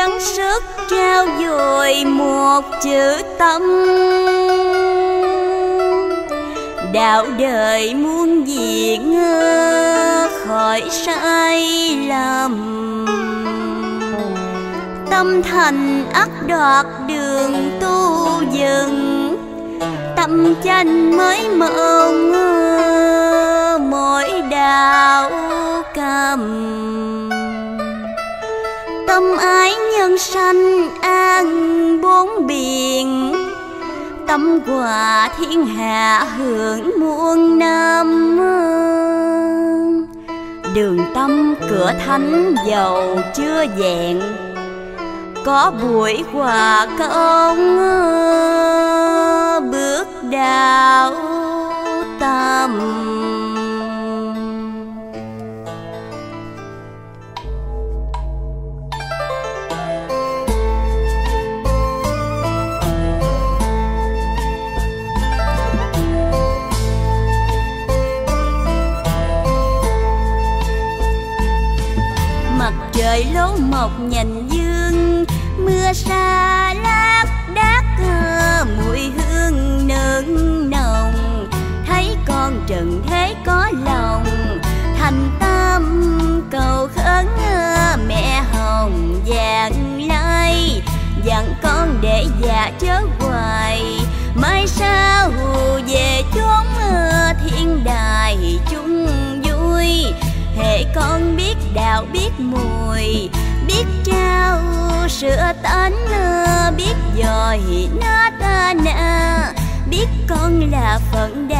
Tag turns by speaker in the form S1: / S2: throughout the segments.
S1: gắng sức trao dồi một chữ tâm. Đạo đời muôn diện khỏi sai lầm. Tâm thành ắt đoạt đường tu dừng. Tâm chanh mới mộng mỗi đạo cầm tâm ái nhân sanh an bốn biển. Tâm hòa thiên hạ hưởng muôn năm. Đường tâm cửa thánh giàu chưa vẹn. Có buổi quà công bước đạo tâm. Trời lố mọc nhành dương. Mưa xa lác đác mùi hương nương nồng. Thấy con trần thế có lòng, thành tâm cầu khấn, mẹ hồng vàng lai. Dặn con để già chớ hoài, mai sau về chốn thiên đài chung vui. Hệ con biết đào biết mùi, biết trao sữa tánh biết dòi nó ta nạ biết con là phận đào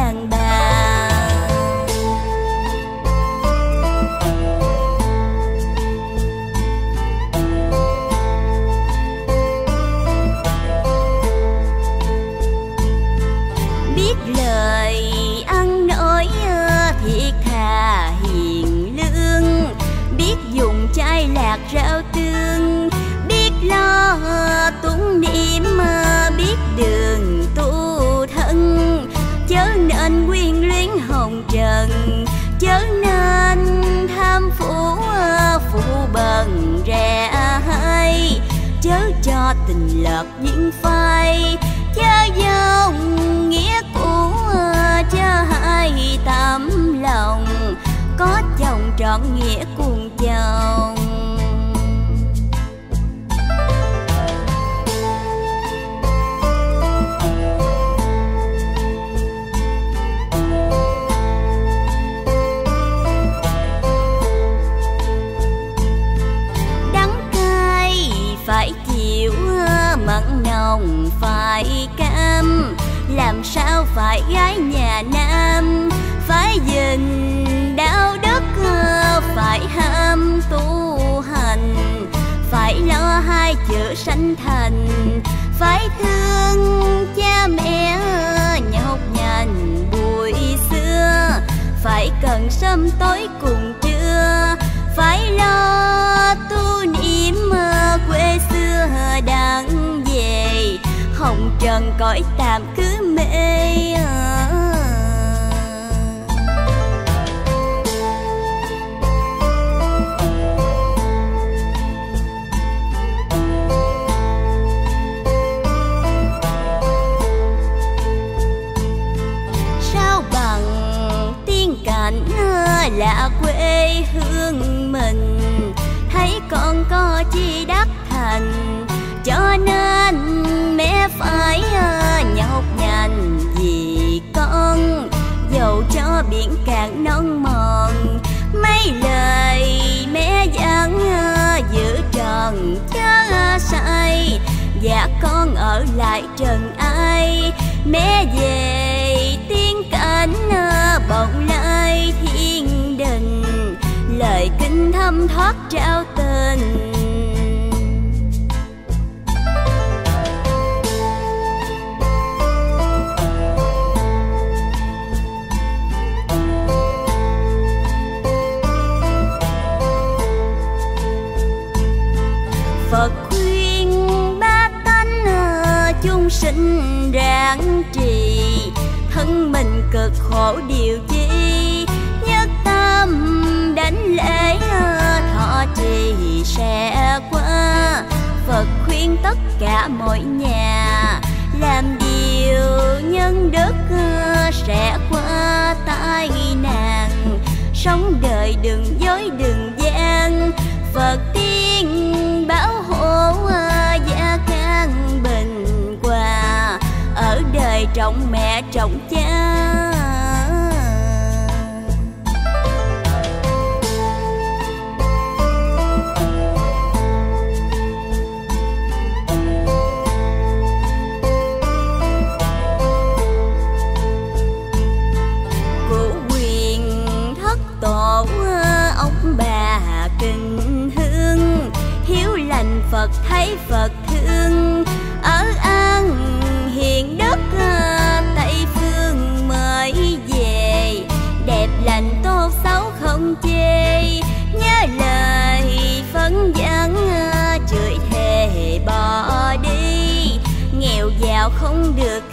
S1: 发 cõi tạm cứ mê à. sao bằng tiên cảnh là quê hương mình? Thấy con có chi đắc thành, cho nên mẹ phải à, càng non mòn. Mấy lời mẹ dặn giữ tròn chớ sai và con ở lại trần ai? Mẹ về tiên cảnh bồng lai thiên đình. Lời kinh thâm thoát trao tình. cực khổ điều chi, nhất tâm đánh lễ thọ trì sẽ qua. Phật khuyên tất cả mọi nhà, làm điều nhân đức sẽ qua tai nạn. Sống đời đừng dối đừng gian, phật trọng cha.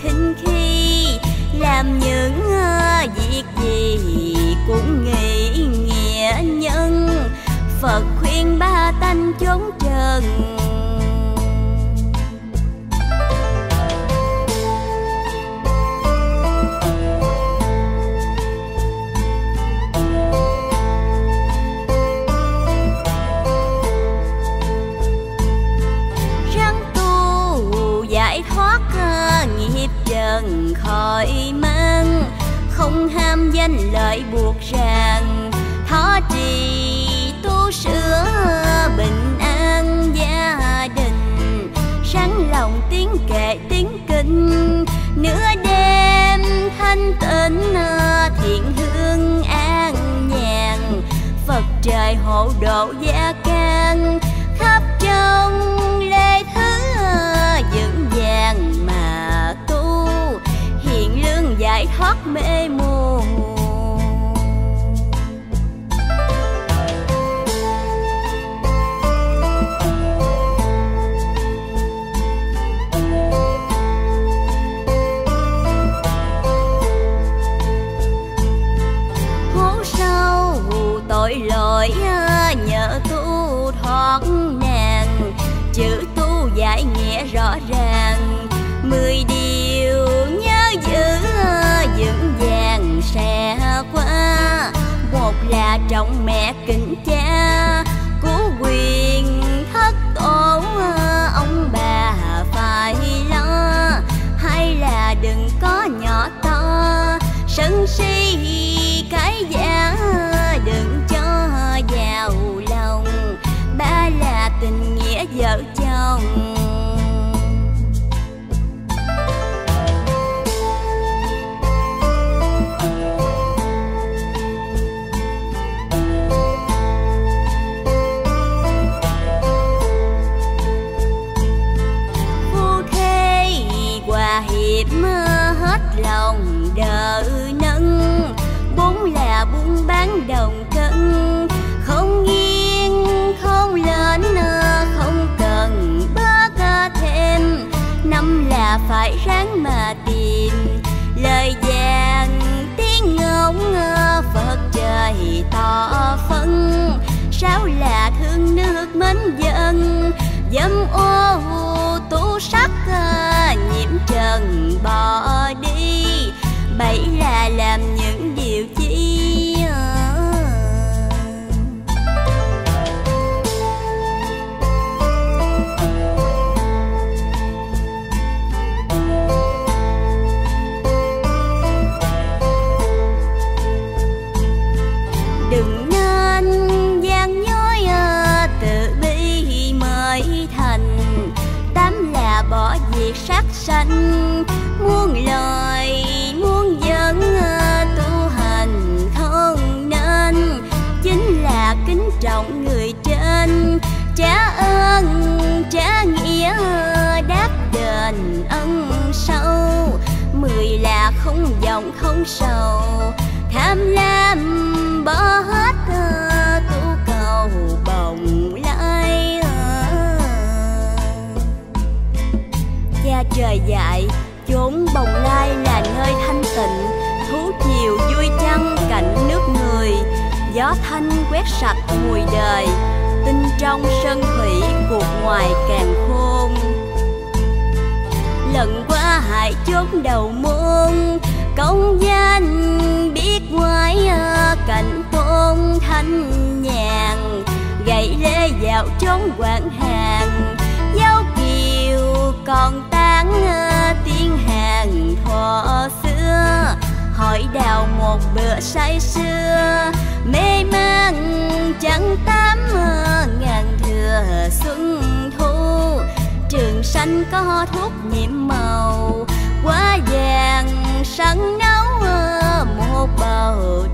S1: khinh khi làm những ờ, việc gì cũng nghĩ nghĩa nhân. Phật khuyên ba tanh chốn trần ham danh lợi buộc ràng. Khó trì tu sửa bình an gia đình sáng lòng tiếng kệ tiếng kinh. Nửa đêm thanh tịnh, thiện hương an nhàn. Phật trời hộ độ gia can, khắp trong lê thứ vững vàng mà tu. Hiện lương giải thoát mê gió thanh quét sạch mùi đời, tinh trong sân thủy cuộc ngoài càng khôn. Lần qua hải chốn đầu môn, công danh biết ngoái à, cảnh tôn thanh nhàn. Gậy lê vào chốn quảng hàng giáo kiều còn tán à, tiếng hàng thọ xưa. Hỏi đào một bữa say xưa mê mang chẳng tám ngàn thừa xuân thu. Trường xanh có thuốc nhiệm màu, quá vàng, sẵn nấu một bầu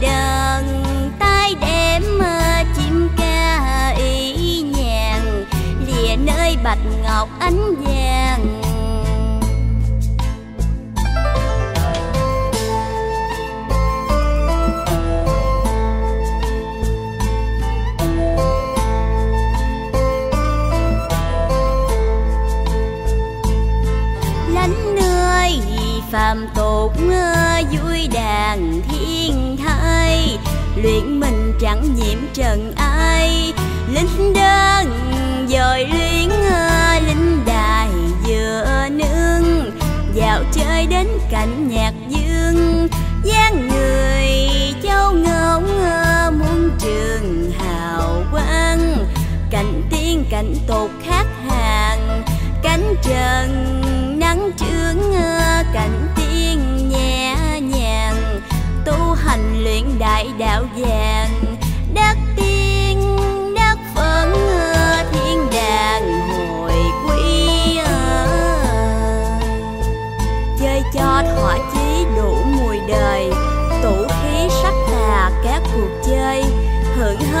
S1: đời chẳng nhiễm trần ai. Linh đơn dồi
S2: luyến à, linh đài dựa nương.
S1: Dạo chơi đến cảnh nhạc dương, dáng người châu ngỗng à, muôn trường hào quang. Cạnh tiên cạnh tột khác hàng cánh trần nắng trướng à, cạnh tiên nhẹ nhàng. Tu hành luyện đại đạo vàng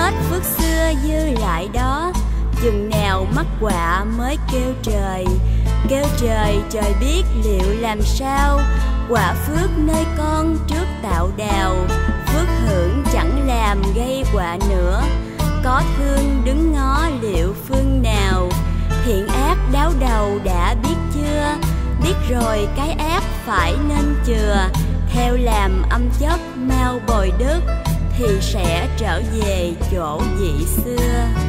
S1: hết phước xưa dư lại đó. Chừng nào mắc quạ mới kêu trời kêu trời trời biết liệu làm sao. Quả phước nơi con trước tạo đào, phước hưởng chẳng làm gây quả nữa. Có thương đứng ngó liệu phương nào, thiện ác đáo đầu đã biết chưa? Biết rồi cái ác phải nên chừa, theo làm âm chất mau bồi đức thì sẽ trở về chỗ dị xưa.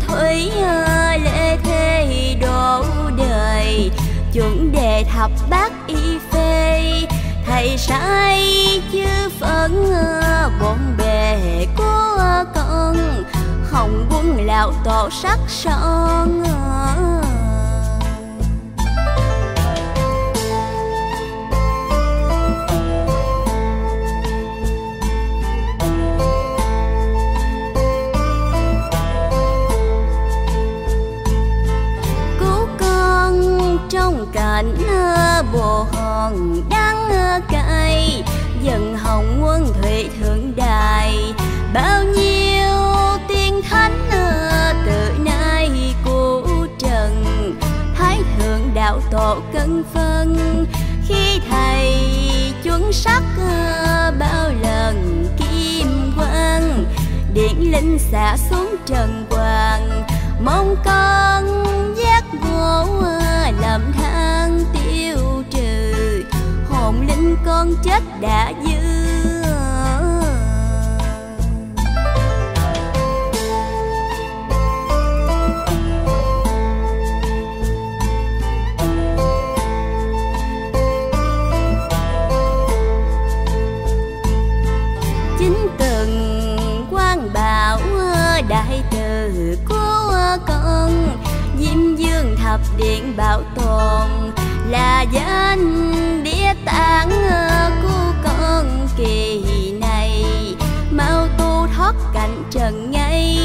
S1: Thủy à, lễ thế độ đời. Chuẩn đề thập bát y phê, thầy sai chư phận à, bộn bề của con. Hồng quân lão tổ sắc son à. Phân. Khi thầy chuẩn sắc ờ, bao lần kim quang, điện linh xả xuống trần hoàng mong con giác ngộ ờ, làm than tiêu trừ. Hồn linh con chết đã dư điện bảo tồn là danh địa tạng của con kỳ này. Mau tu thoát cảnh trần ngay,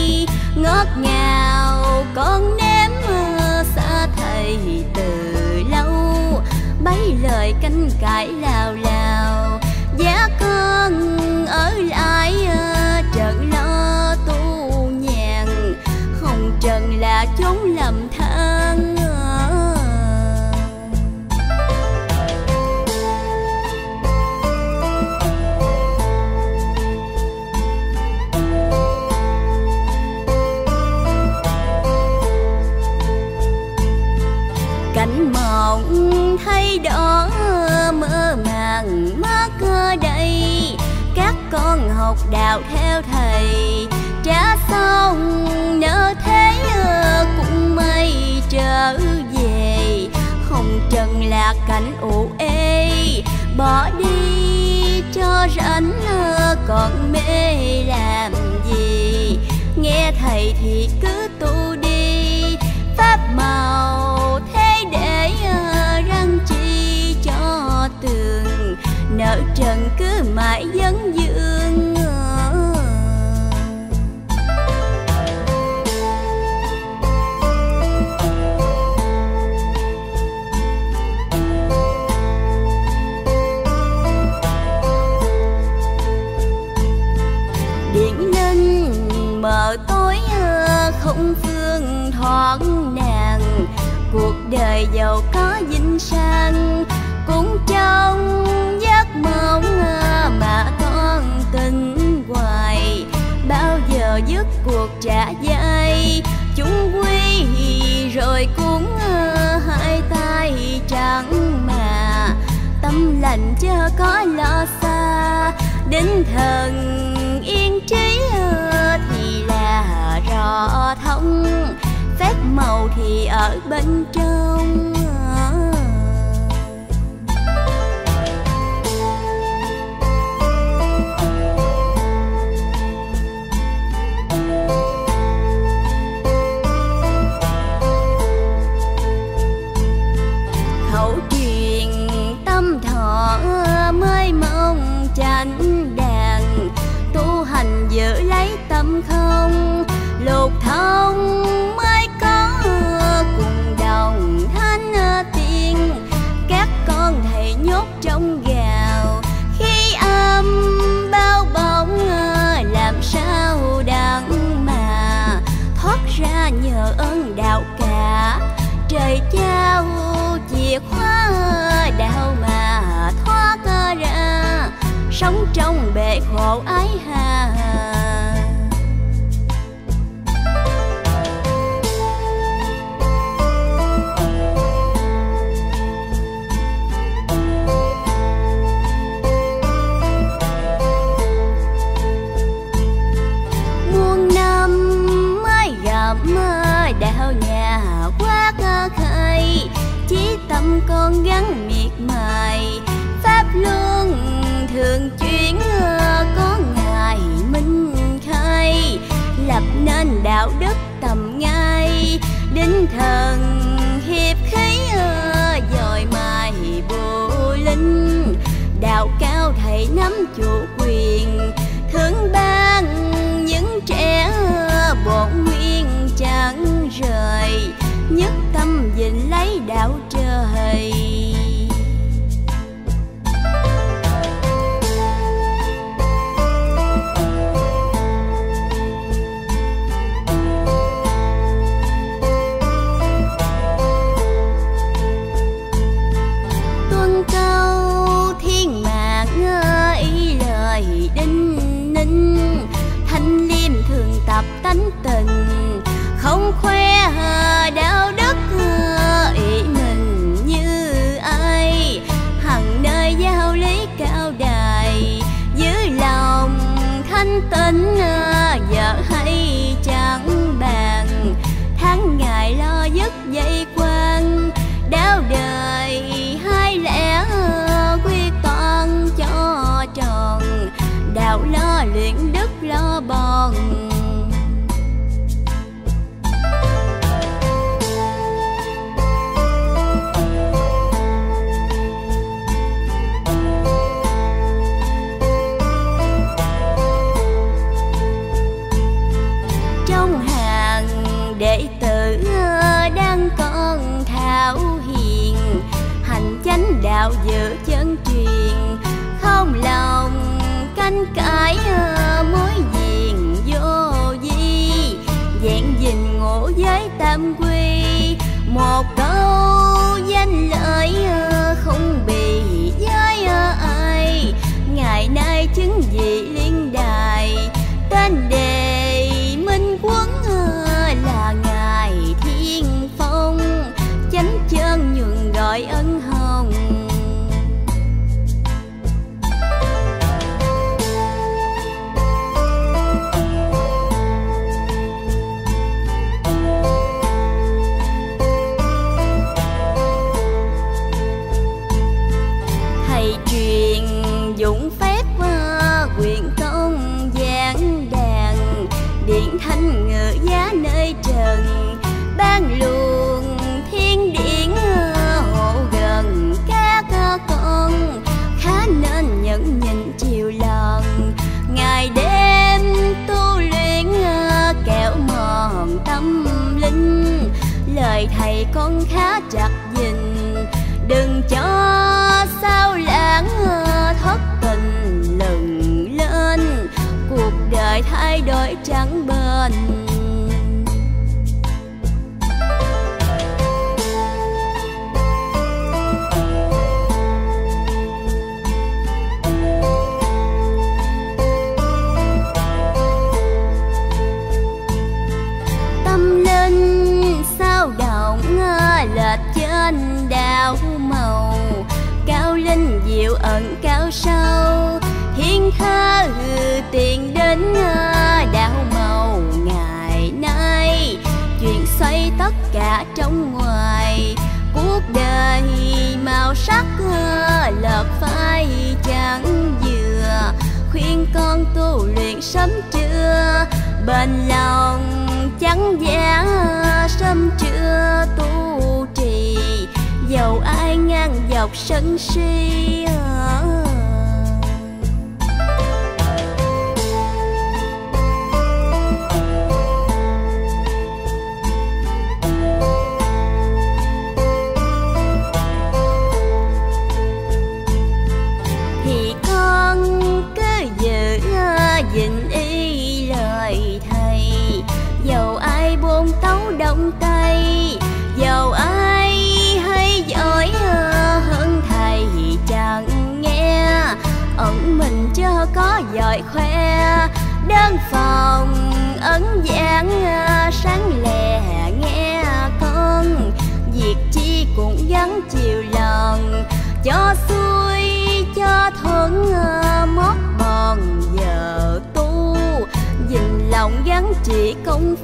S1: ngót ngào con ném xa thầy từ lâu. Bấy lời canh cãi lao lao xong thế ờ, cũng mây trở về. Không trần là cảnh ủ ê, bỏ đi cho rảnh ờ, còn mê làm gì? Nghe thầy thì cứ tu đi, pháp màu thế để ờ, răng chi cho tường. Nợ trần cứ mãi vấn dương giàu có vinh sang cũng trong giấc mộng à, mà con tình hoài. Bao giờ dứt cuộc trả dây, chúng quy rồi cũng à, hai tay trắng mà. Tâm lành chưa có lo xa, đến thần màu thì ở bên trong. phòng, ấn giảng à, sáng lè, nghe con. Việc chi cũng gắn chiều lòng, cho xuôi, cho thuận à, mốt bòn giờ tu. Dình lòng gắn chỉ công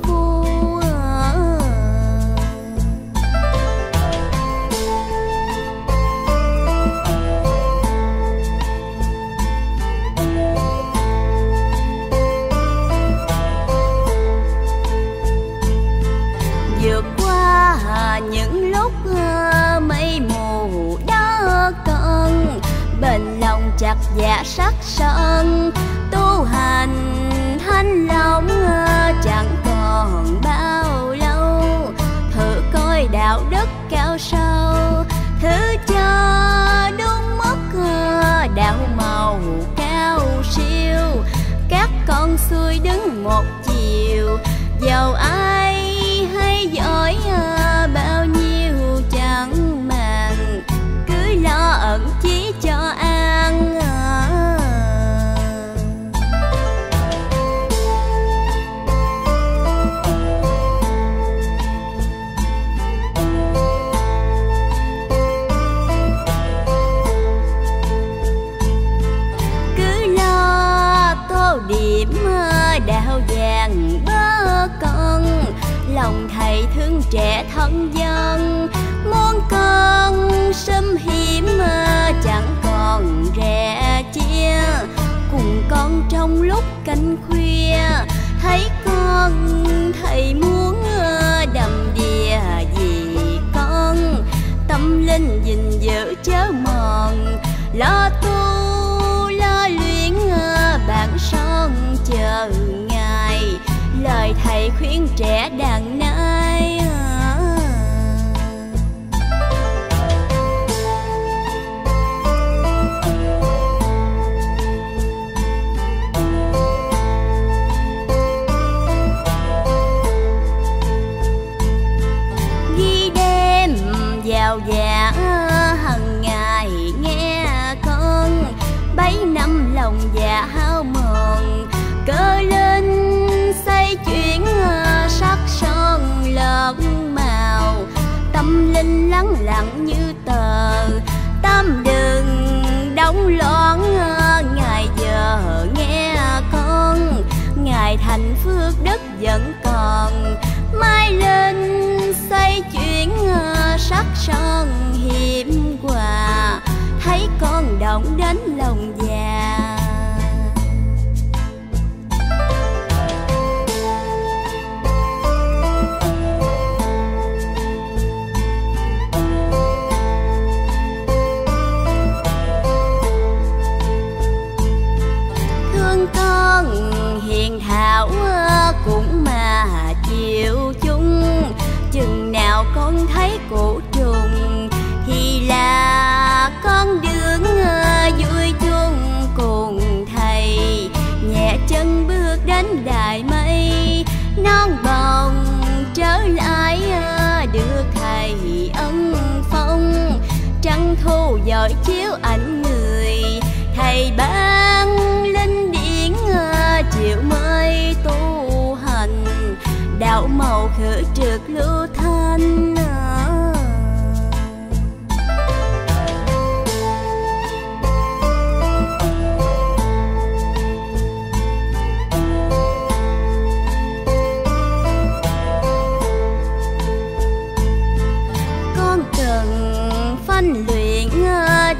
S1: sáng Dad? đạo màu khử trượt lưu thanh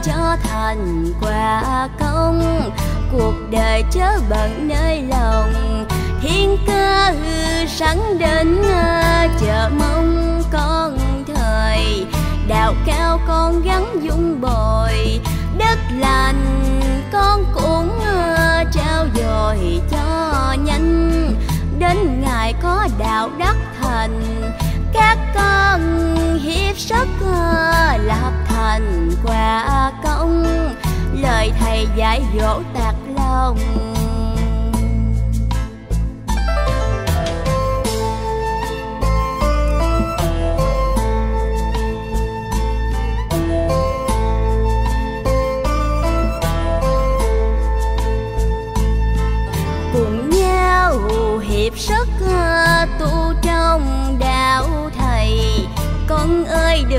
S1: cho thành quả công, cuộc đời chớ bận nơi lòng thiên cơ sáng đến à, chờ mong con thời. Đạo cao con gắn dung bồi, đất lành con cũng à, trao dồi cho nhanh. Đến ngày có đạo đất thành, các con hiếp sức à, lập thành quả công. Lời thầy dạy dỗ tạc lòng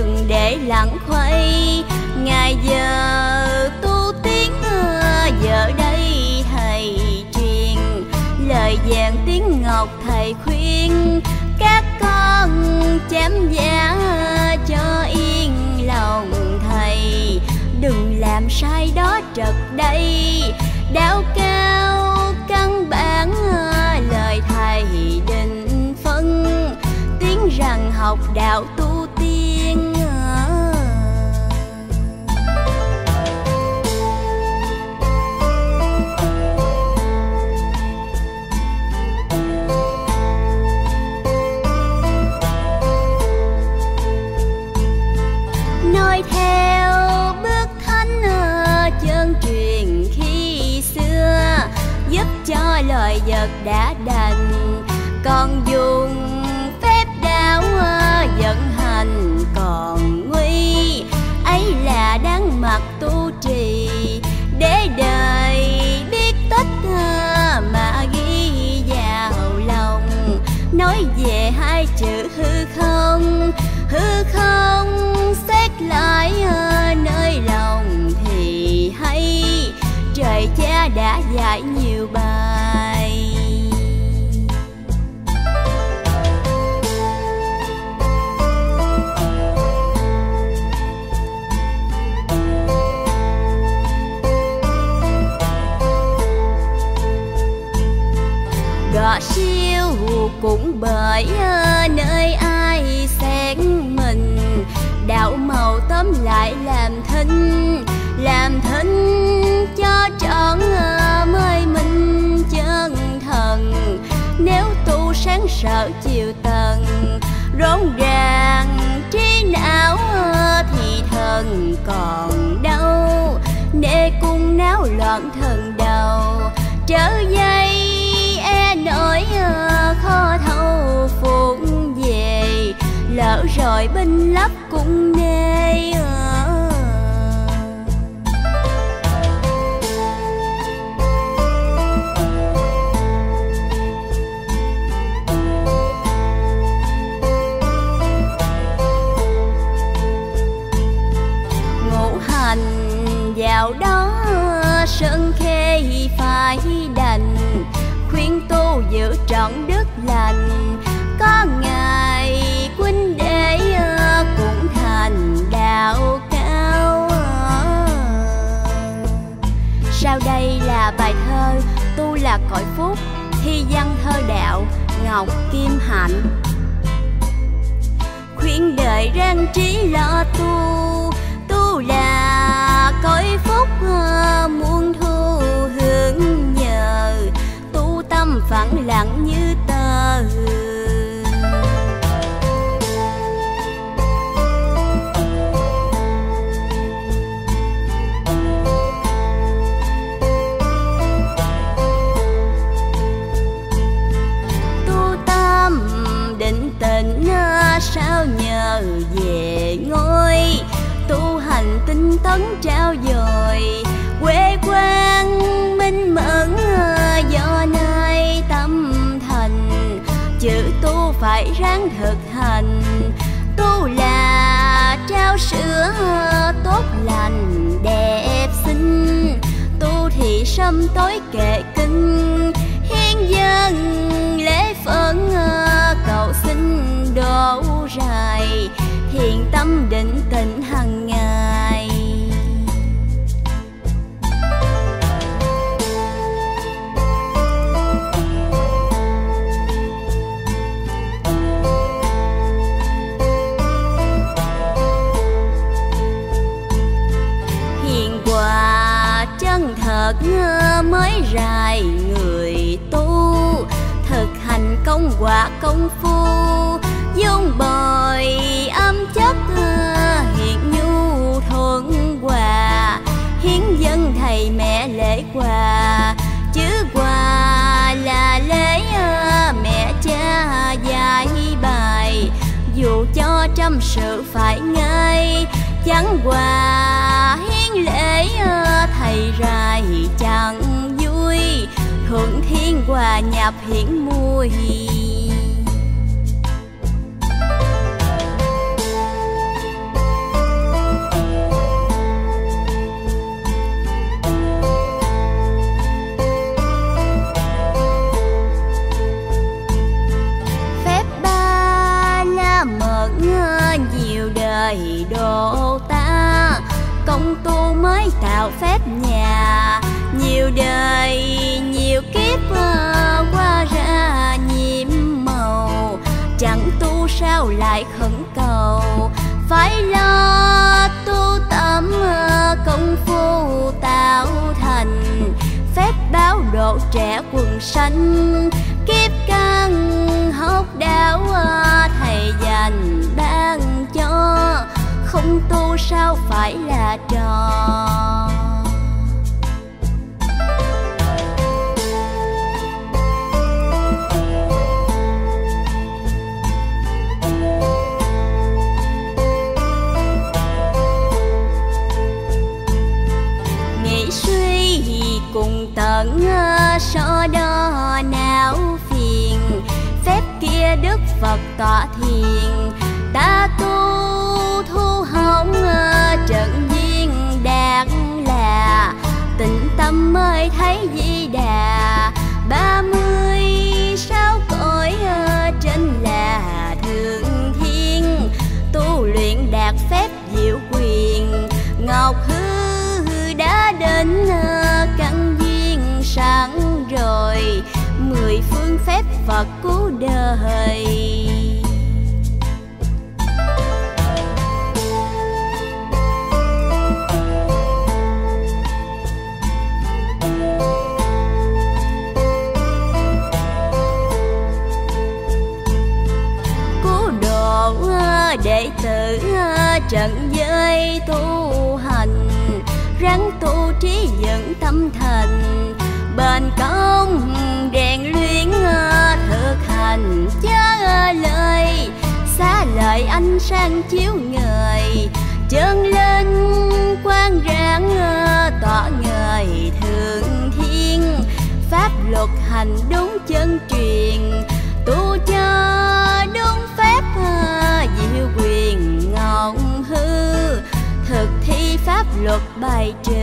S1: đừng để lãng khuây. Ngày giờ tu tiếng giờ đây thầy truyền. Lời vàng tiếng ngọc thầy khuyên, các con chém giá cho yên lòng thầy. Đừng làm sai đó trật đây đạo cao căn bản, lời thầy định phân. Tiếng rằng học đạo đã đành. Còn dùng phép đạo ờ, vận hành còn nguy. Ấy là đáng mặc tu trì, để đời biết tất ờ, mà ghi vào lòng. Nói về hai chữ hư không hư không xét lại ờ, nơi lòng thì hay. Trời cha đã dạy nhiều bởi nơi ai sáng mình, đạo màu tóm lại làm thinh làm thinh cho trọn mời minh chân thần. Nếu tu sáng sợ chiều tầng rốn ràng trí não thì thần còn đâu để cung náo loạn thần đầu, trở về rồi binh lấp cũng nên ngọc kim hạnh. Khuyên đời răng trí lo tu tu là cõi phúc ờ, muôn thu hưởng nhờ. Tu tâm phẳng lặng như sữa tốt lành, đẹp xinh tu thì sâm tối kệ kinh hiến dân lễ phấn cầu xin độ dài thiện tâm định tình. Rải người tu, thực hành công quả công phu. Dung bồi âm chất hiện nhu thuận hòa, hiến dân thầy mẹ lễ quà. Chứ quà là lễ ờ, mẹ cha dạy bài. Dù cho trăm sự phải ngay chẳng quà hiến lễ ờ, thầy rài chẳng thuận thiên hòa nhập hiển mùi. Phép ba la mật nhiều đời độ ta. Công tu mới tạo phép nhà, nhiều đời nhiều kiếp qua ra nhiệm màu. Chẳng tu sao lại khẩn cầu, phải lo tu tâm công phu tạo thành. Phép báo độ trẻ quần sanh, kiếp căn hốc đáo thầy dành ban cho. Không tu sao phải là trò. Cùng ờ, so đo não phiền. Phép kia đức phật tọa thiền. Phép phật cứu đời. Lời sáng chiếu ngời. Chân lên quang rạng tỏ ngời thượng thiên. Pháp luật hành đúng chân truyền, tu cho đúng phép à, diệu quyền ngọn hư. Thực thi pháp luật bài trừ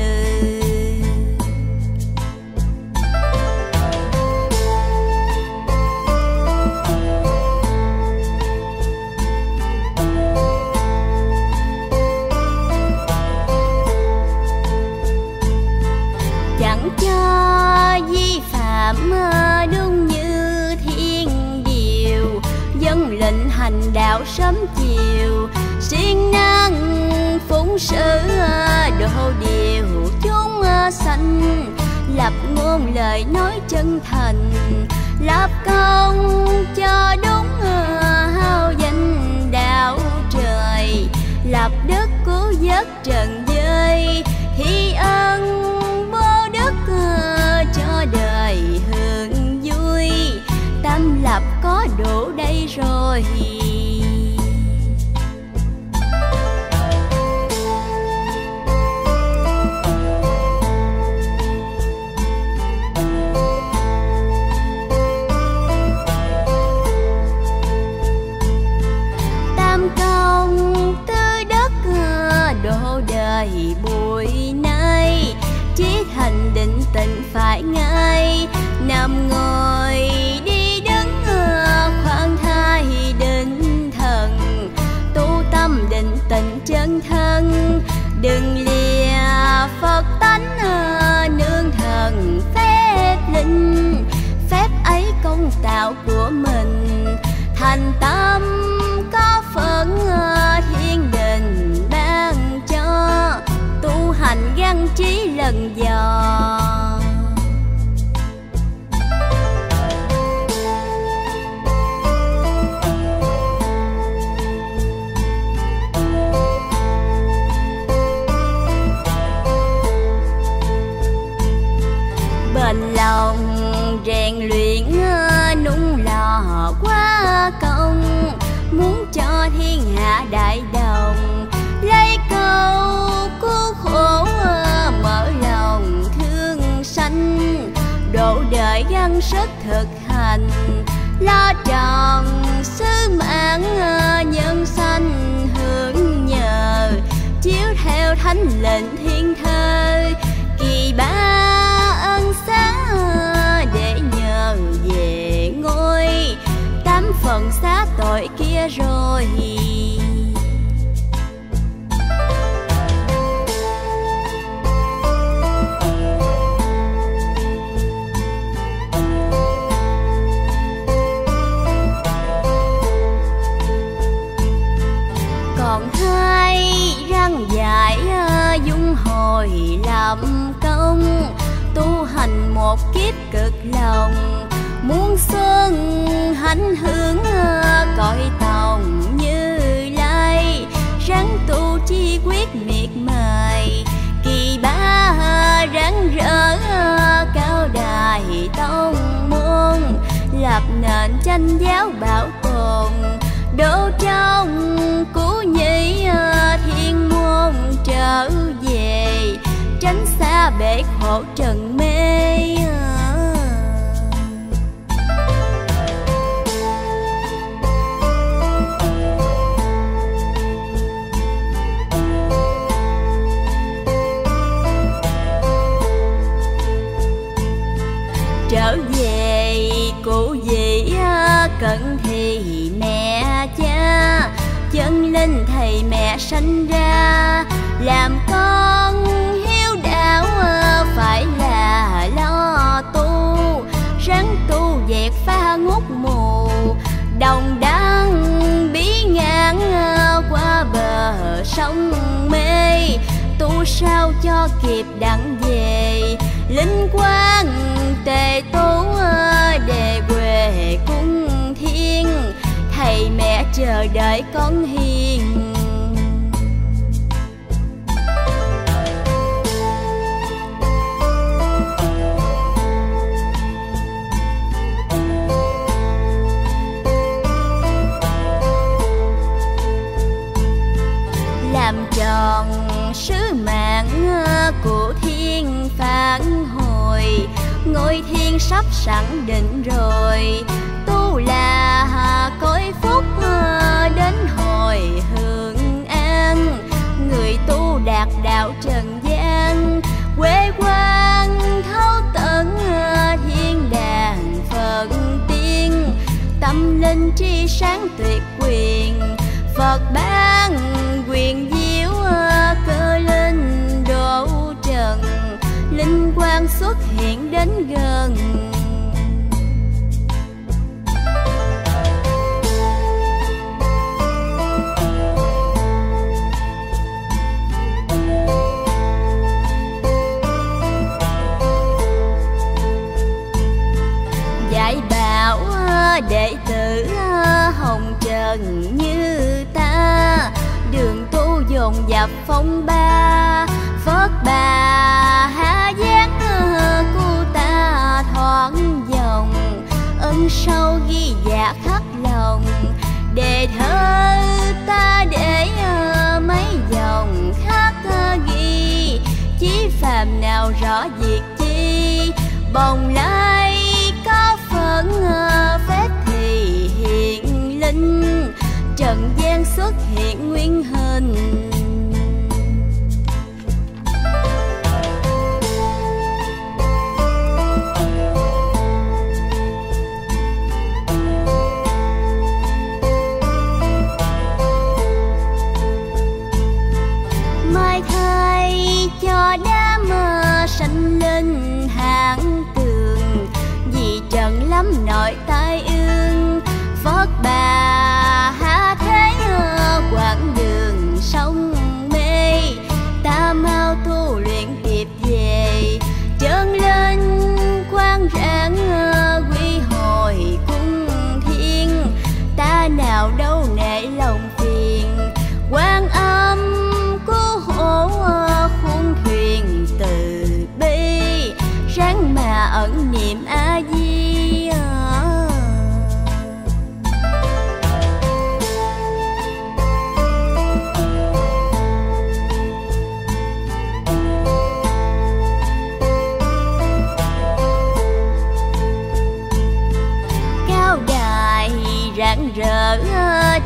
S1: độ buổi nay chí thành định tình phải ngay. Nằm ngồi tròn sứ mạng nhân sanh hưởng nhờ. Chiếu theo thánh lệnh thiên thơ kỳ ba ân xá, để nhờ về ngôi. Tám phần xá tội kia rồi một kiếp cực lòng. Muốn xuân hạnh hướng, cõi tòng như lai. Ráng tu chi quyết miệt mài, kỳ ba ráng rỡ, cao đài tông môn. Lập nền tranh giáo bảo tồn, đô trong cú nhĩ thiên môn trở về. Tránh xa bể khổ trần mê sanh ra, làm con hiếu đạo, phải là lo tu. Ráng tu dẹt pha ngút mù, đồng đăng bí ngạn qua bờ sông mê. Tu sao cho kịp đặng về, linh quang tề tú, đề quê cung thiên. Thầy mẹ chờ đợi con sắp sẵn định rồi. Tu là cõi phúc đến hồi hưởng an. Người tu đạt đạo trần gian, quê quan thấu tận thiên đàng phật tiên. Tâm linh tri sáng tuyệt quyền, phật ban bồng lá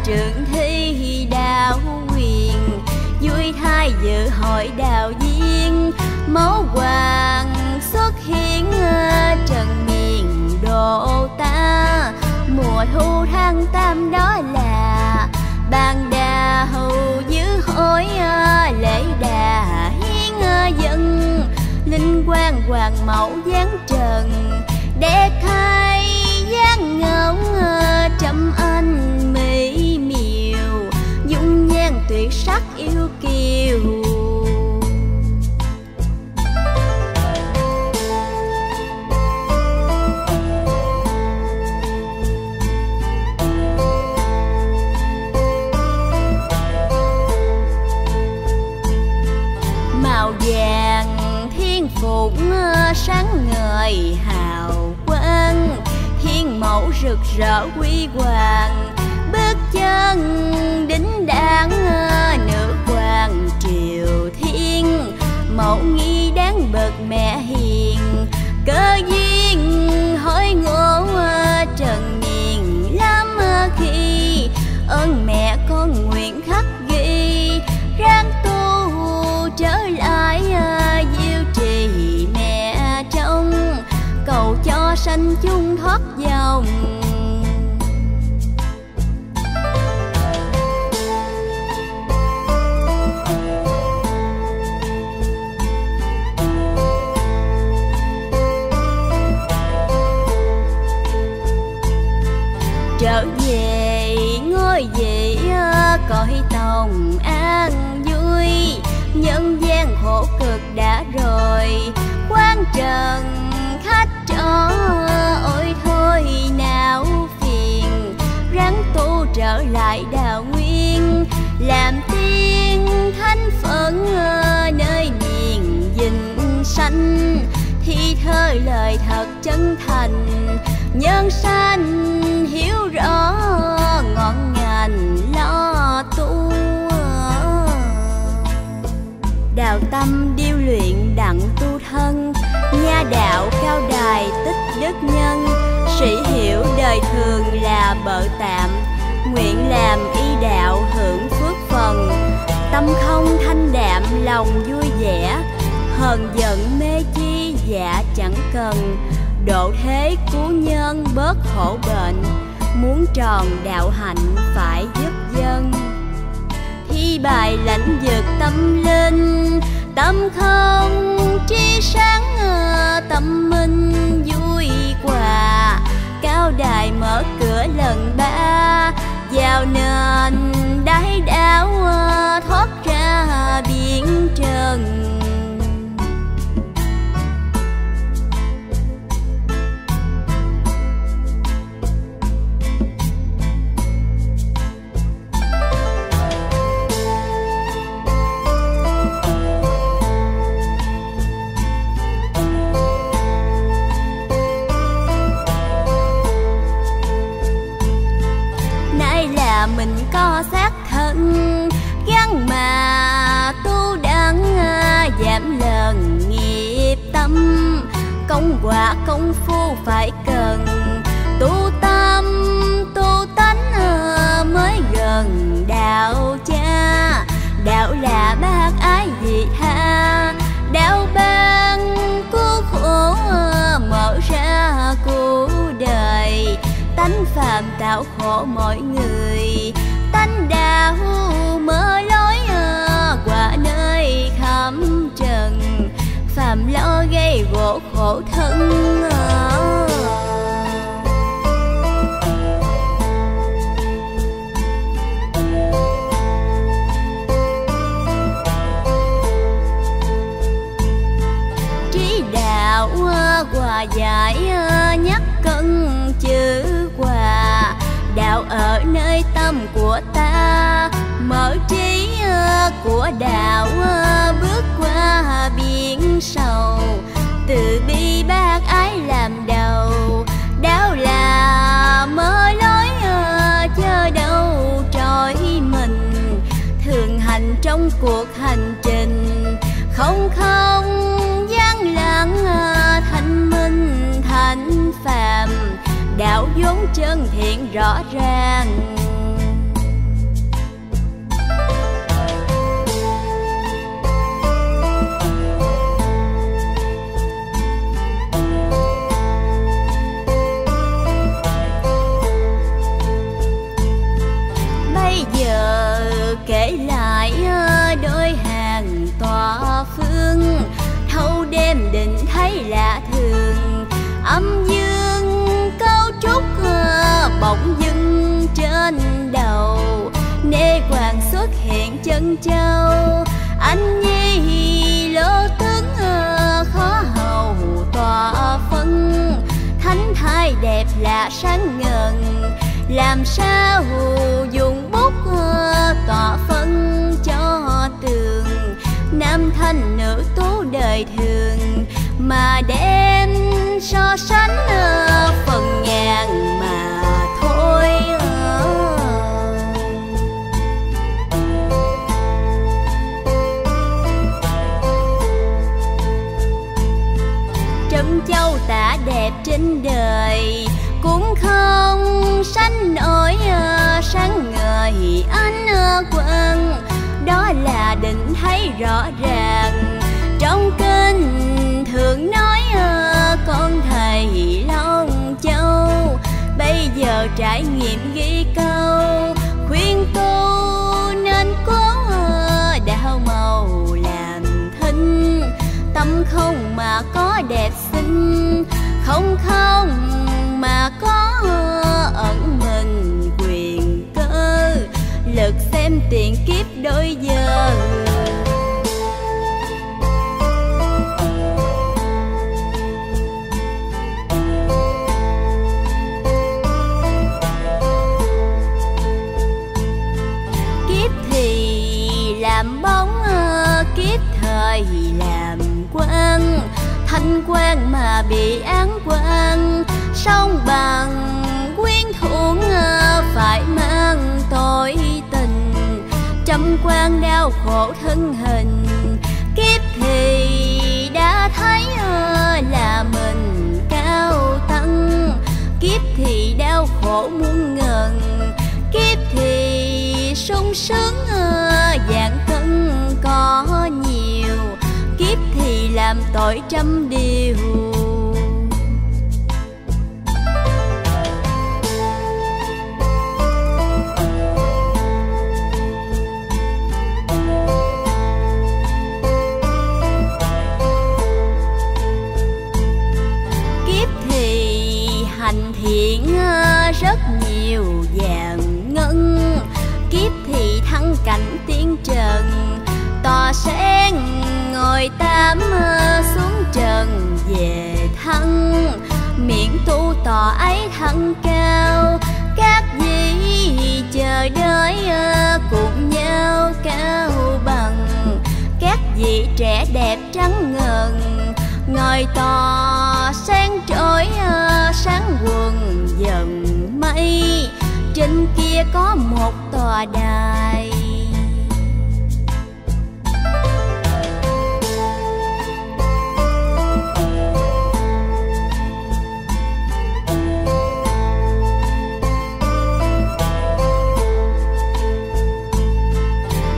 S1: trường thi đạo quyền vui thay dự hội đạo viên, máu hoàng xuất hiện trần miền độ ta. Mùa thu tháng tam đó là bàn đà hầu dữ hối, lễ đà hiến dân. Linh quan hoàng mẫu giáng trần để rõ quý hoàng. Bước chân thi lời thật chân thành. Nhân sanh hiểu rõ ngọn ngành lo tu. Đào tâm điêu luyện đặng tu thân, nha đạo cao đài tích đức nhân. Sĩ hiểu đời thường là bợ tạm, nguyện làm y đạo hưởng phước phần. Tâm không thanh đạm, lòng vui vẻ, hờn giận mê chi dạ chẳng cần. Độ thế cứu nhân bớt khổ bệnh, muốn tròn đạo hạnh phải giúp dân. Thi bài lãnh vực tâm linh, tâm không chi sáng tâm minh vui quà cao đài mở cửa lần ba, vào nền đáy đảo thoát ra biển trần. Quả công phu phải cần. Tu tâm, tu tánh ờ, mới gần đạo cha. Đạo là bác ái vị tha đạo ban cứu khổ ờ, mở ra cứu đời. Tánh phàm tạo khổ mọi người. Khổ thân trí đạo hòa giải, nhắc cân chữ quà đạo ở nơi tâm của ta, mở trí của đạo chân thiện rõ ràng. Châu. Anh nhi lô tướng ờ, khó hầu tòa phân thánh thai đẹp lạ sáng ngần, làm sao dùng bút ờ, tỏa phân cho tường. Nam thanh nữ tú đời thường, mà đem so sánh ờ, thấy rõ ràng. Trong kinh thường nói con thầy long châu, bây giờ trải nghiệm ghi câu, khuyên tu nên có đạo màu làm thinh. Tâm không mà có đẹp xinh, không không mà có ẩn mình quyền cơ. Lực xem tiền bị án quan song bằng quyến thuộc phải mang tội tình. Trăm quan đau khổ thân hình, kiếp thì đã thấy là mình cao tăng. Kiếp thì đau khổ muôn ngần, kiếp thì sung sướng dạng cân có nhiều. Kiếp thì làm tội trăm điều. Nhiều vàng ngân, kiếp thì thắng cảnh tiếng trần. Tòa sen ngồi tám xuống trần về thân miệng tu tòa ấy thăng cao. Các vị chờ đợi cùng nhau cao bằng. Các vị trẻ đẹp trắng ngần, ngồi tòa sen trỗi sáng quần có một tòa đài.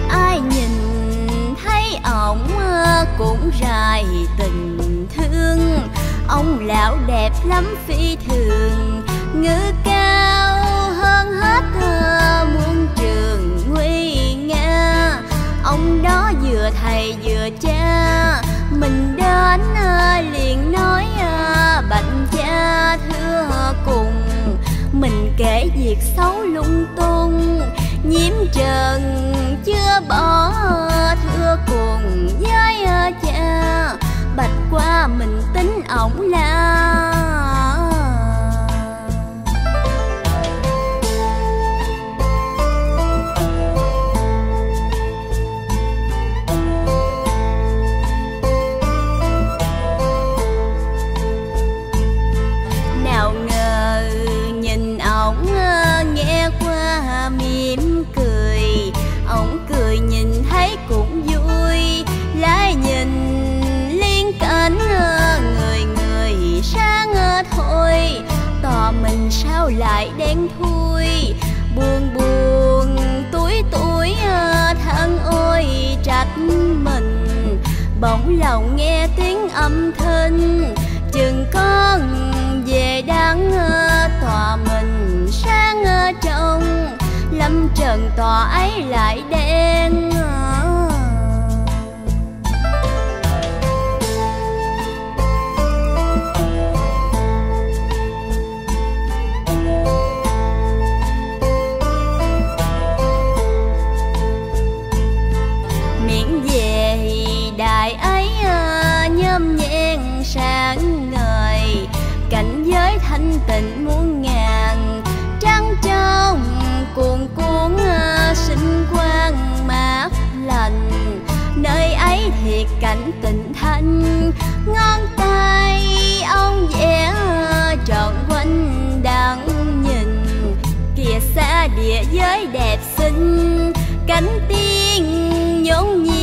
S1: Ai nhìn thấy ổng cũng rài tình thương. Ông lão đẹp lắm phi thường ngữ nhiễm sao lại đen thui? Buồn buồn túi túi ờ, than ôi, trách mình. Bỗng lòng nghe tiếng âm thanh, chừng con về đáng ờ, tòa mình sang ờ, trong lâm trần tòa ấy lại đen. Nhốn nhiễm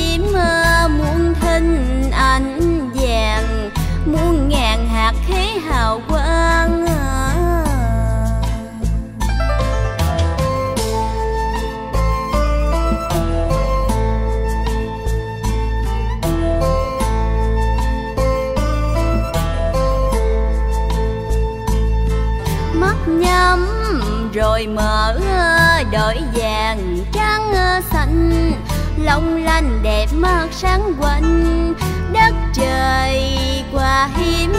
S1: sáng quanh, đất trời qua hiếm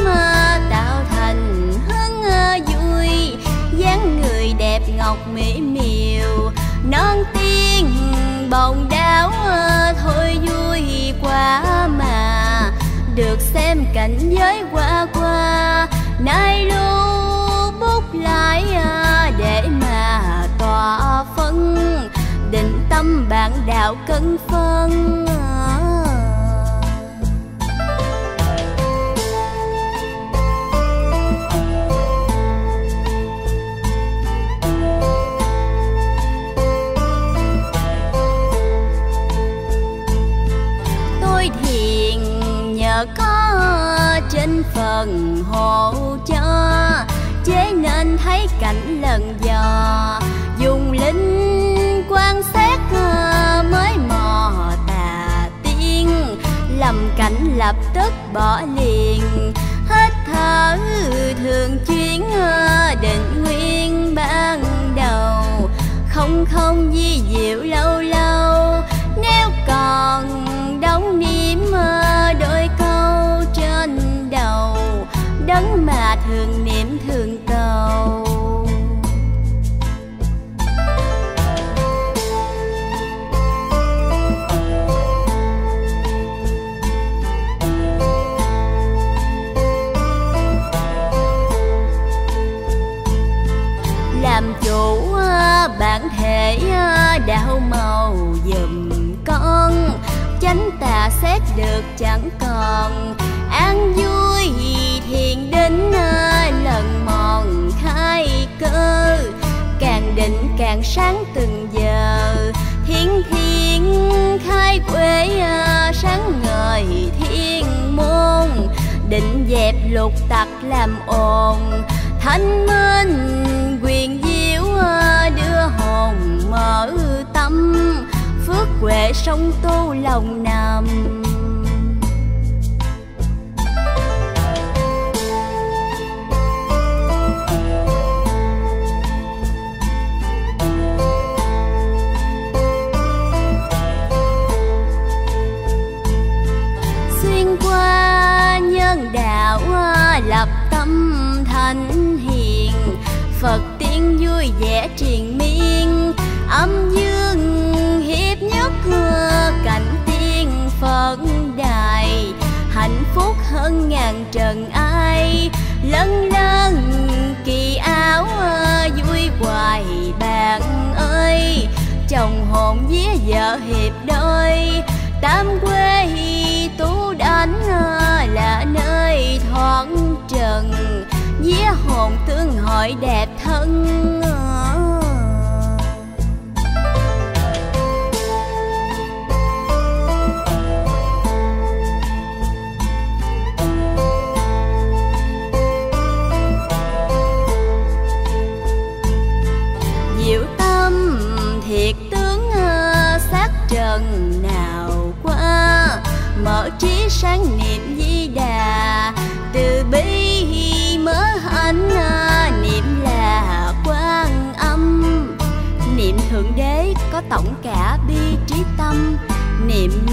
S1: tạo thành hứng vui. Dáng người đẹp ngọc mỹ miều, non tiên bồng đáo thôi vui quá mà. Được xem cảnh giới qua qua, nay lưu bút lại à, để mà tỏa phân. Định tâm bạn đạo cân phân. Bỏ liền. Hết thở thường chuyến, định nguyên ban đầu. Không không di diệu, lâu lâu được chẳng còn. An vui thiền đến lần mòn khai cơ. Càng định càng sáng từng giờ. Thiên thiên khai quê ờ, sáng ngời thiên môn. Định dẹp lục tặc làm ồn. Thanh minh quyền diệu ờ, đưa hồn mở tâm. Phước huệ sông tô lòng nằm. Hiệp đôi tam quê tú đánh là nơi thoáng trần. Vía hồn tương hội đẹp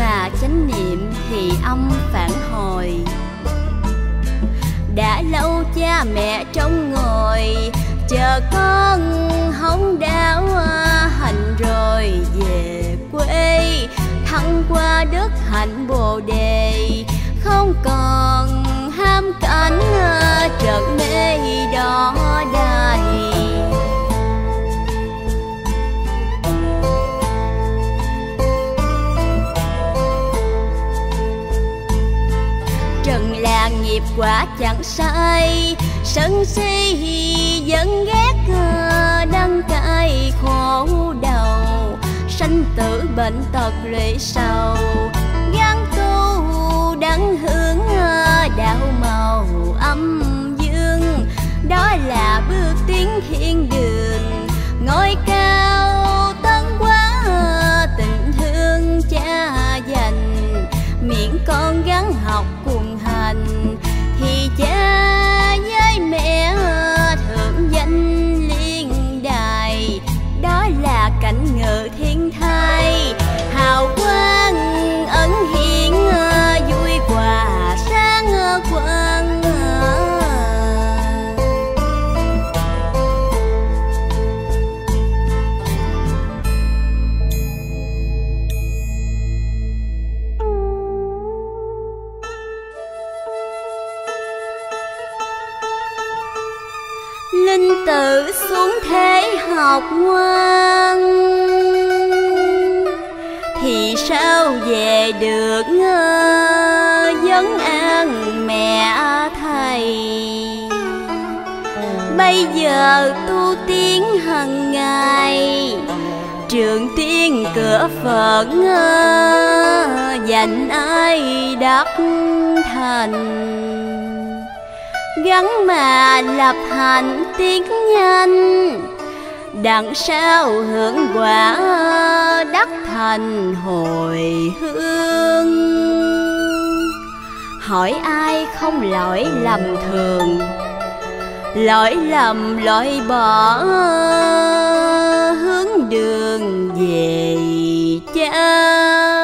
S1: mà chánh niệm thì âm phản hồi. Đã lâu cha mẹ trong ngồi, chờ con hóng đảo hành rồi về quê. Thăng qua đất hạnh bồ đề, không còn ham cảnh trận mê đỏ đài quả chẳng sai. Sân si vẫn ghét đăng cay khổ đầu sanh tử bệnh tật lụy sầu. Gian tu đắng hướng đạo màu âm dương. Đó là bước tiến thiên đường. Ngôi cao về được vấn an mẹ thầy. Bây giờ tu tiến hằng ngày, trường tiên cửa phật dành ai đắc thành. Gắn mà lập hạnh tiến nhanh đằng sau hưởng quả đất thành hồi hương. Hỏi ai không lỗi lầm thường, lỗi lầm lỗi bỏ hướng đường về cha